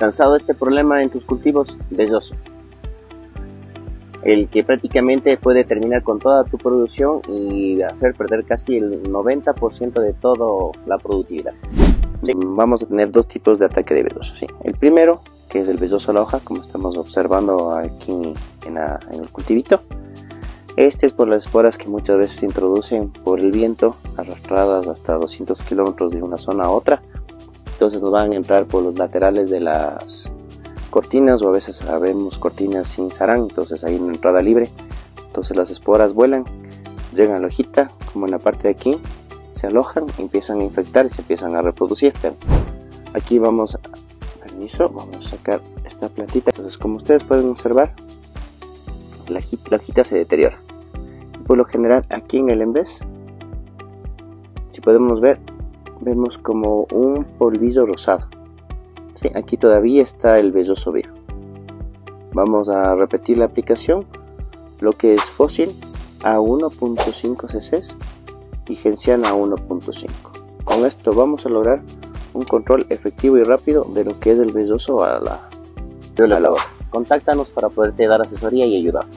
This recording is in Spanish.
¿Cansado este problema en tus cultivos? Belloso. El que prácticamente puede terminar con toda tu producción y hacer perder casi el 90% de toda la productividad. Vamos a tener dos tipos de ataque de velloso. ¿sí? El primero, que es el velloso a la hoja, como estamos observando aquí en, en el cultivito. Este es por las esporas que muchas veces se introducen por el viento, arrastradas hasta 200 kilómetros de una zona a otra entonces nos van a entrar por los laterales de las cortinas o a veces sabemos cortinas sin sarán, entonces hay una entrada libre, entonces las esporas vuelan, llegan a la hojita, como en la parte de aquí, se alojan, empiezan a infectar y se empiezan a reproducir. Aquí vamos, permiso, vamos a sacar esta plantita, entonces como ustedes pueden observar, la, la hojita se deteriora. Por lo general aquí en el embés, si podemos ver, vemos como un polvillo rosado. ¿Sí? Aquí todavía está el velloso viejo. Vamos a repetir la aplicación. Lo que es fósil a 1.5 cc y genciana a 1.5. Con esto vamos a lograr un control efectivo y rápido de lo que es el velloso a la, a la hora. Contáctanos para poderte dar asesoría y ayudarte.